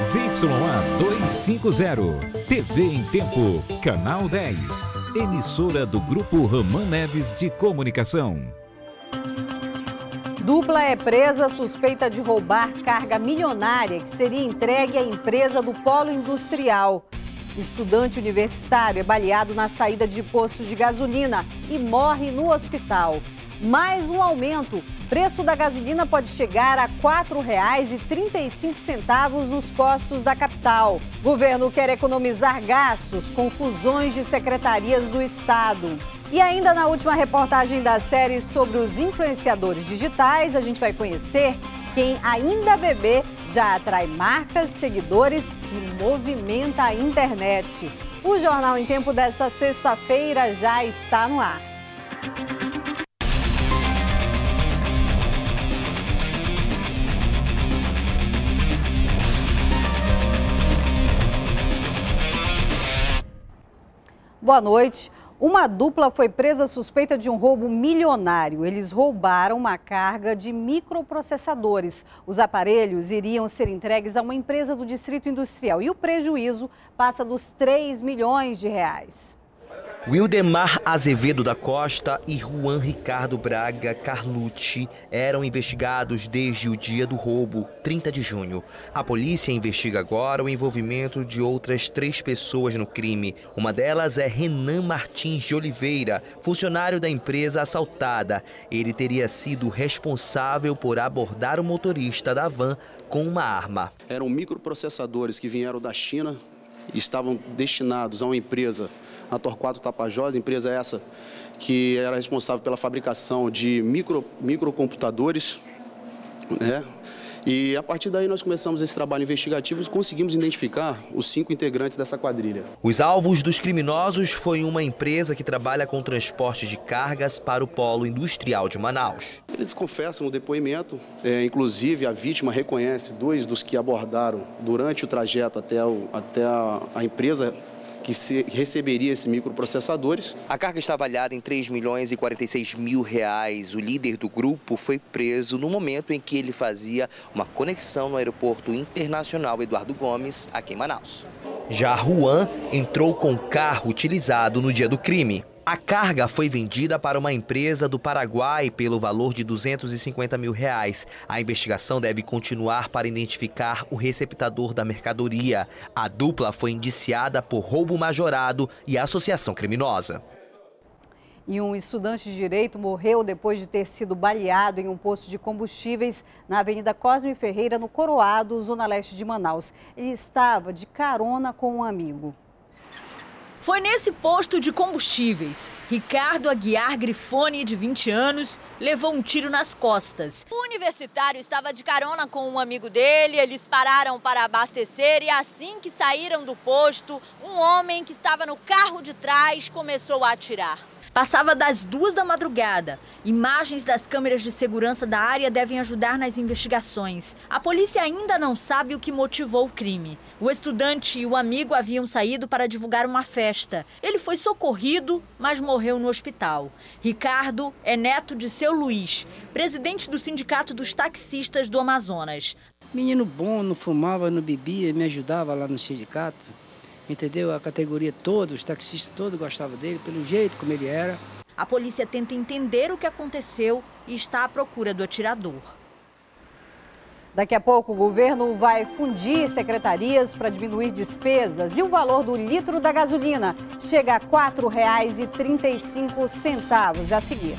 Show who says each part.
Speaker 1: ZYA 250, TV em Tempo, Canal 10, emissora do Grupo Raman Neves de Comunicação.
Speaker 2: Dupla é presa suspeita de roubar carga milionária que seria entregue à empresa do Polo Industrial. Estudante universitário é baleado na saída de posto de gasolina e morre no hospital. Mais um aumento. Preço da gasolina pode chegar a R$ 4,35 nos postos da capital. Governo quer economizar gastos com fusões de secretarias do Estado. E ainda na última reportagem da série sobre os influenciadores digitais, a gente vai conhecer quem ainda bebê já atrai marcas, seguidores e movimenta a internet. O Jornal em Tempo desta sexta-feira já está no ar. Boa noite. Uma dupla foi presa suspeita de um roubo milionário. Eles roubaram uma carga de microprocessadores. Os aparelhos iriam ser entregues a uma empresa do Distrito Industrial e o prejuízo passa dos 3 milhões de reais.
Speaker 3: Wildemar Azevedo da Costa e Juan Ricardo Braga Carlucci eram investigados desde o dia do roubo, 30 de junho. A polícia investiga agora o envolvimento de outras três pessoas no crime. Uma delas é Renan Martins de Oliveira, funcionário da empresa assaltada. Ele teria sido responsável por abordar o motorista da van com uma arma.
Speaker 4: Eram microprocessadores que vieram da China estavam destinados a uma empresa a Torquato Tapajós, empresa essa que era responsável pela fabricação de micro, microcomputadores, né? E a partir daí nós começamos esse trabalho investigativo e conseguimos identificar os cinco integrantes dessa quadrilha.
Speaker 3: Os alvos dos criminosos foi uma empresa que trabalha com transporte de cargas para o polo industrial de Manaus.
Speaker 4: Eles confessam no depoimento, é, inclusive a vítima reconhece dois dos que abordaram durante o trajeto até, o, até a, a empresa que se, receberia esses microprocessadores.
Speaker 3: A carga está avaliada em 3 milhões e 46 mil reais. O líder do grupo foi preso no momento em que ele fazia uma conexão no aeroporto internacional Eduardo Gomes, aqui em Manaus. Já Juan entrou com o carro utilizado no dia do crime. A carga foi vendida para uma empresa do Paraguai pelo valor de 250 mil reais. A investigação deve continuar para identificar o receptador da mercadoria. A dupla foi indiciada por roubo majorado e associação criminosa.
Speaker 2: E um estudante de direito morreu depois de ter sido baleado em um posto de combustíveis na Avenida Cosme Ferreira, no Coroado, zona leste de Manaus. Ele estava de carona com um amigo.
Speaker 5: Foi nesse posto de combustíveis. Ricardo Aguiar Grifone, de 20 anos, levou um tiro nas costas.
Speaker 6: O universitário estava de carona com um amigo dele, eles pararam para abastecer e assim que saíram do posto, um homem que estava no carro de trás começou a atirar.
Speaker 5: Passava das duas da madrugada. Imagens das câmeras de segurança da área devem ajudar nas investigações. A polícia ainda não sabe o que motivou o crime. O estudante e o amigo haviam saído para divulgar uma festa. Ele foi socorrido, mas morreu no hospital. Ricardo é neto de seu Luiz, presidente do Sindicato dos Taxistas do Amazonas.
Speaker 7: Menino bom, não fumava, não bebia, me ajudava lá no sindicato entendeu? A categoria toda, os taxistas todos gostavam dele, pelo jeito como ele era.
Speaker 5: A polícia tenta entender o que aconteceu e está à procura do atirador.
Speaker 2: Daqui a pouco o governo vai fundir secretarias para diminuir despesas e o valor do litro da gasolina chega a R$ 4,35 a seguir.